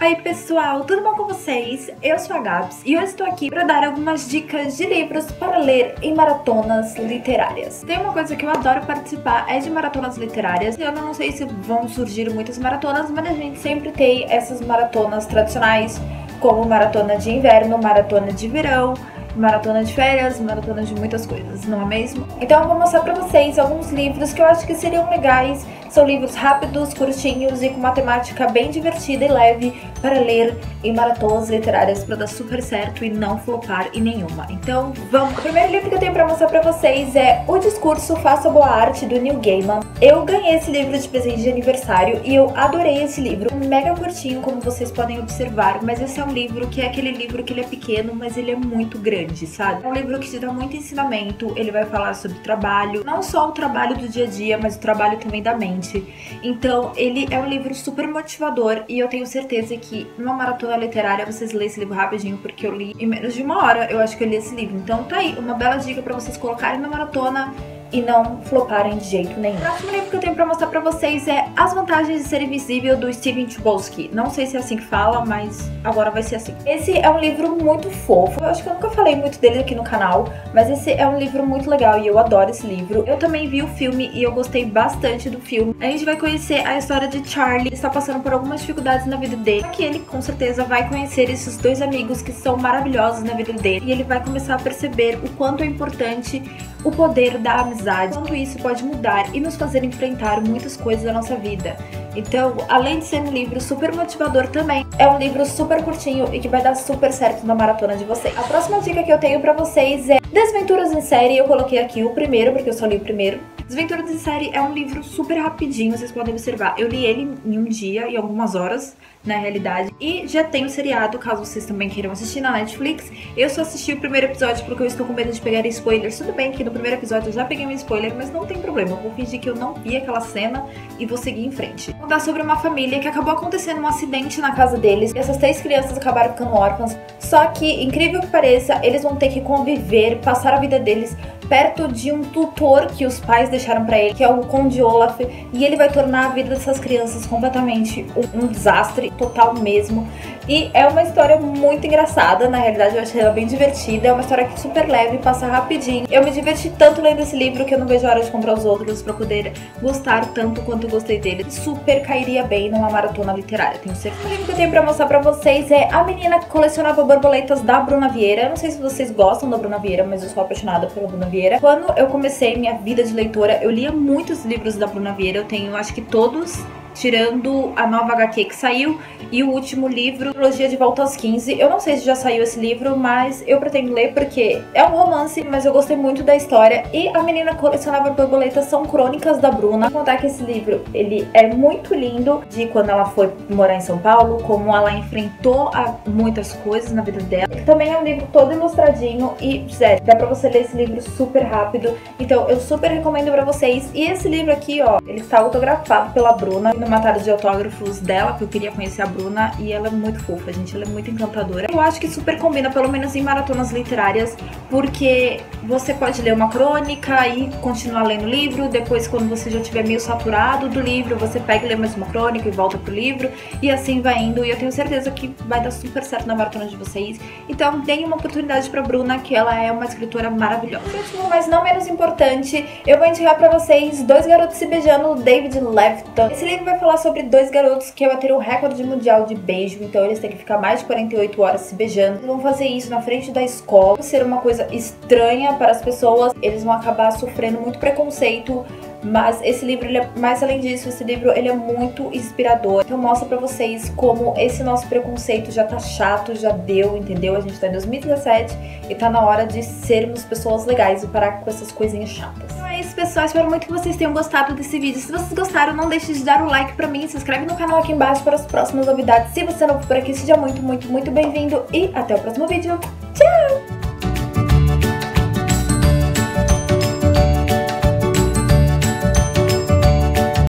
Oi pessoal, tudo bom com vocês? Eu sou a Gabs e hoje estou aqui para dar algumas dicas de livros para ler em maratonas literárias. Tem uma coisa que eu adoro participar, é de maratonas literárias. Eu não sei se vão surgir muitas maratonas, mas a gente sempre tem essas maratonas tradicionais, como maratona de inverno, maratona de verão, maratona de férias, maratona de muitas coisas, não é mesmo? Então eu vou mostrar para vocês alguns livros que eu acho que seriam legais são livros rápidos, curtinhos e com uma temática bem divertida e leve para ler em maratonas literárias para dar super certo e não flopar em nenhuma. Então, vamos! O primeiro livro que eu tenho para mostrar para vocês é O Discurso Faça Boa Arte, do Neil Gaiman. Eu ganhei esse livro de presente de aniversário e eu adorei esse livro. Mega curtinho, como vocês podem observar, mas esse é um livro que é aquele livro que ele é pequeno, mas ele é muito grande, sabe? É um livro que te dá muito ensinamento, ele vai falar sobre trabalho, não só o trabalho do dia a dia, mas o trabalho também da mente então, ele é um livro super motivador e eu tenho certeza que numa maratona literária vocês lêem esse livro rapidinho, porque eu li em menos de uma hora, eu acho que eu li esse livro. Então, tá aí, uma bela dica para vocês colocarem na maratona e não floparem de jeito nenhum. O próximo livro que eu tenho pra mostrar pra vocês é As Vantagens de Ser Invisível, do Steven Chbosky. Não sei se é assim que fala, mas agora vai ser assim. Esse é um livro muito fofo. Eu acho que eu nunca falei muito dele aqui no canal, mas esse é um livro muito legal e eu adoro esse livro. Eu também vi o filme e eu gostei bastante do filme. A gente vai conhecer a história de Charlie, que está passando por algumas dificuldades na vida dele, que ele com certeza vai conhecer esses dois amigos que são maravilhosos na vida dele e ele vai começar a perceber o quanto é importante o poder da amizade, quanto isso pode mudar e nos fazer enfrentar muitas coisas da nossa vida. Então, além de ser um livro super motivador também, é um livro super curtinho e que vai dar super certo na maratona de vocês. A próxima dica que eu tenho para vocês é Desventuras em Série. Eu coloquei aqui o primeiro, porque eu só li o primeiro. Desventuras em Série é um livro super rapidinho, vocês podem observar. Eu li ele em um dia e algumas horas na realidade. E já tem o seriado, caso vocês também queiram assistir na Netflix. Eu só assisti o primeiro episódio porque eu estou com medo de pegar spoilers. Tudo bem que no primeiro episódio eu já peguei um spoiler, mas não tem problema. Eu vou fingir que eu não vi aquela cena e vou seguir em frente. Vou contar sobre uma família que acabou acontecendo um acidente na casa deles. E essas três crianças acabaram ficando órfãs. Só que, incrível que pareça, eles vão ter que conviver, passar a vida deles perto de um tutor que os pais deixaram para ele, que é o Conde Olaf, e ele vai tornar a vida dessas crianças completamente um, um desastre total mesmo. E é uma história muito engraçada, na realidade eu achei ela bem divertida, é uma história que super leve, passa rapidinho. Eu me diverti tanto lendo esse livro que eu não vejo a hora de comprar os outros para poder gostar tanto quanto eu gostei dele. Super cairia bem numa maratona literária, tenho certeza. O livro que eu tenho pra mostrar pra vocês é A Menina que Colecionava Borboletas, da Bruna Vieira. Eu não sei se vocês gostam da Bruna Vieira, mas eu sou apaixonada pela Bruna Vieira. Quando eu comecei minha vida de leitora, eu lia muitos livros da Bruna Vieira, eu tenho acho que todos tirando a nova HQ que saiu e o último livro, Trilogia de Volta aos 15. Eu não sei se já saiu esse livro, mas eu pretendo ler porque é um romance, mas eu gostei muito da história. E A Menina Colecionava Borboletas são crônicas da Bruna. Vou contar que esse livro, ele é muito lindo de quando ela foi morar em São Paulo, como ela enfrentou muitas coisas na vida dela. Também é um livro todo ilustradinho e, sério, dá pra você ler esse livro super rápido. Então, eu super recomendo pra vocês. E esse livro aqui, ó, ele está autografado pela Bruna tarde de autógrafos dela, que eu queria conhecer a Bruna, e ela é muito fofa, gente, ela é muito encantadora. Eu acho que super combina, pelo menos em maratonas literárias, porque você pode ler uma crônica e continuar lendo o livro, depois quando você já estiver meio saturado do livro, você pega e lê mais uma crônica e volta pro livro, e assim vai indo, e eu tenho certeza que vai dar super certo na maratona de vocês. Então, deem uma oportunidade pra Bruna, que ela é uma escritora maravilhosa. Último, mas não menos importante, eu vou indicar pra vocês Dois Garotos Se Beijando, David Lefton. Esse livro vai falar sobre dois garotos que bateram o recorde mundial de beijo, então eles têm que ficar mais de 48 horas se beijando. Eles vão fazer isso na frente da escola, ser uma coisa estranha para as pessoas, eles vão acabar sofrendo muito preconceito mas esse livro, ele é, mais além disso, esse livro ele é muito inspirador. Então mostra pra vocês como esse nosso preconceito já tá chato, já deu, entendeu? A gente tá em 2017 e tá na hora de sermos pessoas legais e parar com essas coisinhas chatas é isso, pessoal. Espero muito que vocês tenham gostado desse vídeo. Se vocês gostaram, não deixe de dar o like pra mim. Se inscreve no canal aqui embaixo para as próximas novidades. Se você é novo por aqui, seja muito, muito, muito bem-vindo. E até o próximo vídeo.